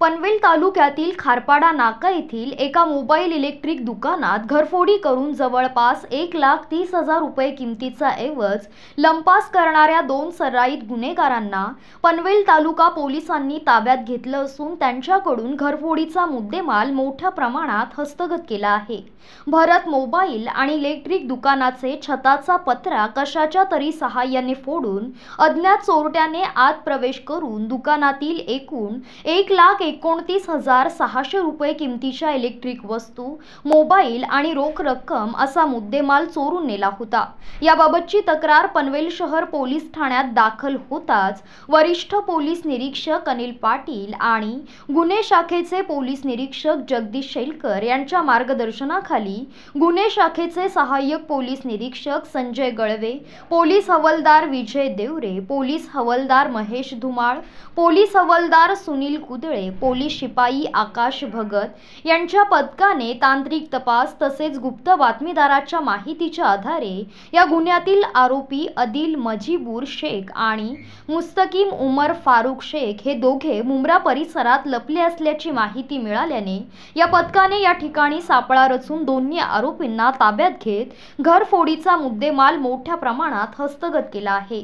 पनवेल तालुक्यातील खारपाडा नाका येथील एका मोबाईल इलेक्ट्रिक दुकानात घरफोडी करून जवळपास एक लाख तीस हजार रुपये किमतीचा ऐवज लंपास करणाऱ्या दोन सराईत गुन्हेगारांना पनवेल तालुका पोलिसांनी ताब्यात घेतलं असून त्यांच्याकडून घरफोडीचा मुद्देमाल मोठ्या प्रमाणात हस्तगत केला आहे. भरत मोबाईल आणि इलेक्ट्रिक दुकानाचे छताचा पत्रा कशाच्या तरी सहाय्याने फोडून अज्ञात चोरट्याने आत प्रवेश करून दुकानातील एकूण एक लाख एकोणतीस हजार सहाशे रुपये किमतीच्या इलेक्ट्रिक वस्तू मोबाईल आणि रोख रक्कम असा मुद्देमाल चोरून नेला होता. याबाबतची तक्रार पनवेल शहर पोलीस ठाण्यात दाखल होताच वरिष्ठ पोलीस निरीक्षक अनिल पाटील आणि गुन्हे शाखेचे पोलीस निरीक्षक जगदीश शेलकर यांच्या मार्गदर्शनाखाली गुन्हे शाखेचे सहाय्यक पोलीस निरीक्षक Sanjay Galve police havildar Vijay Devre police havildar Mahesh Dhumal police havildar Sunil Kudale police शिपाई आकाश भगत यांच्या पथकाने तांत्रिक तपास तसेच गुप्त बातमीदाराच्या माहितीच्या आधारे या गुन्ह्यातील आरोपी अदिल मजिबूर शेख आणि मुस्तकीम उमर फारुख शेख हे दोघे मुंब्रा परिसरात लपले असल्याची माहिती मिळाल्याने या पथकाने या ठिकाणी सापळा रचून दोन्ही आरोपींना ताब्यात घेत घरफोडीचा मुद्देमाल मोठ्या प्रमाणात हस्तगत केला आहे.